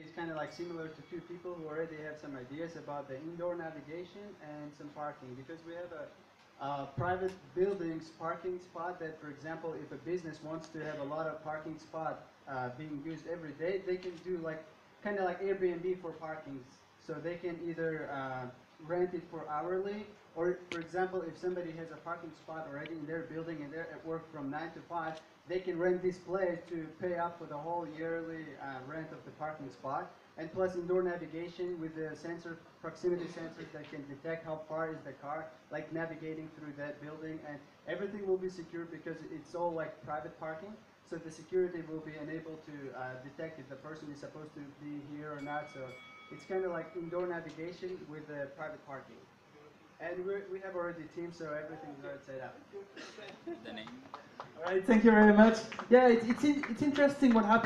It's kind of like similar to two people who already have some ideas about the indoor navigation and some parking because we have a uh, private buildings parking spot that, for example, if a business wants to have a lot of parking spot uh, being used every day, they can do like kind of like Airbnb for parking. So they can either uh, rent it for hourly, or for example, if somebody has a parking spot already in their building and they're at work from nine to five, they can rent this place to pay up for the whole yearly uh, rent of the parking spot. And plus indoor navigation with the sensor, proximity sensors that can detect how far is the car, like navigating through that building. And everything will be secure because it's all like private parking. So the security will be unable to uh, detect if the person is supposed to be here or not. So it's kind of like indoor navigation with uh, private parking. And we have already teams, so everything's already set up. The name. All right, thank you very much. Yeah, it's it's, in, it's interesting what happens.